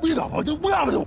为啥不就不要了就？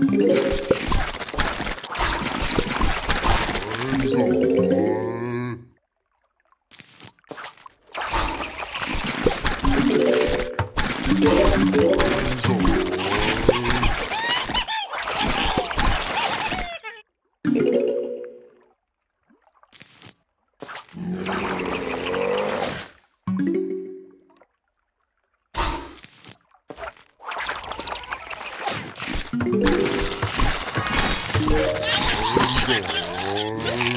Thank. いい。ぞ